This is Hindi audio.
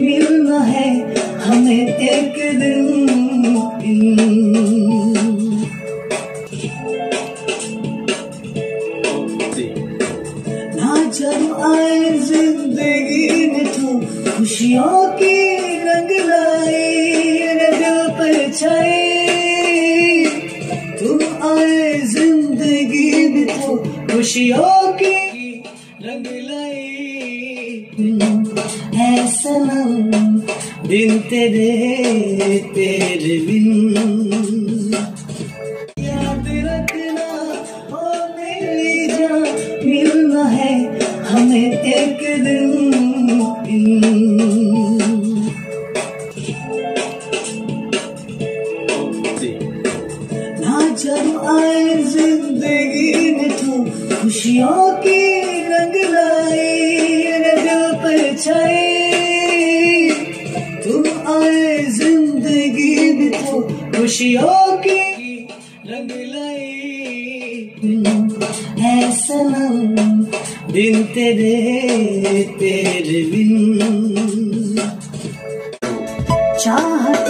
मिलना है हमें एक दिन ना जब आए ज़िंदगी खुशियों की रंग लाई दिल पर छाई खुशियों की रंग लाई। है तेरे तेरे बिन। याद रखना, ओ मेरी जान, मिलना है हमें एक दिन। ना जब आए ज़िंदगी खुशियों के रंग लाए रंग पर छाए। तुम आए ज़िंदगी में तो खुशियों के रंग लाए। ऐसा बिन तेरे तेरे बिन। चाहत